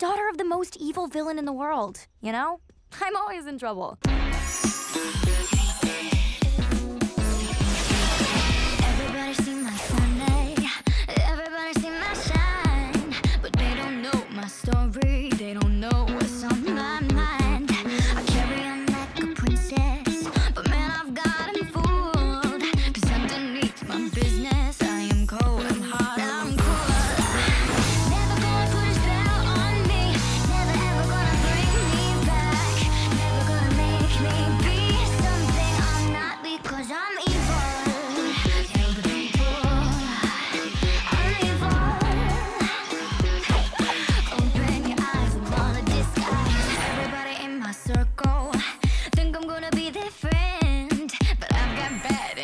daughter of the most evil villain in the world, you know? I'm always in trouble. They don't know what's on my mind.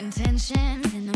intentions in the